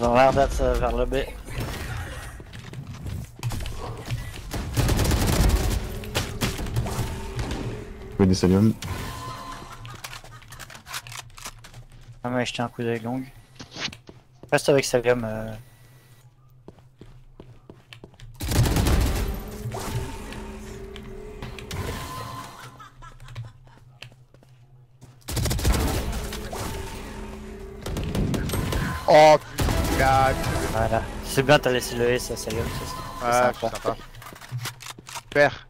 Ils ont l'air d'être euh, vers le B. Oui, des saliums. Ah mais jeter un coup d'œil long. Reste avec Salium. Euh... Oh putain, Voilà. C'est bien, t'as laissé le S à Salium, c'est ah, c'est sympa. Super.